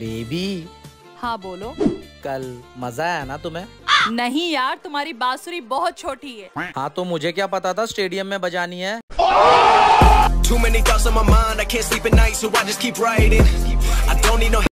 Baby हाँ बोलो कल मज़ा आया ना तुम्हें नहीं यार तुम्हारी बांसुरी बहुत छोटी है हाँ तो मुझे क्या पता था स्टेडियम में बजानी है Too many thoughts on my mind, I can't sleep at night, so I just keep writing. I don't need no